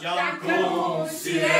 Janku Zerateles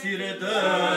Siredan.